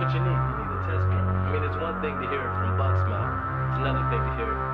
what you need. You need a test. I mean, it's one thing to hear it from Buck's mouth. It's another thing to hear it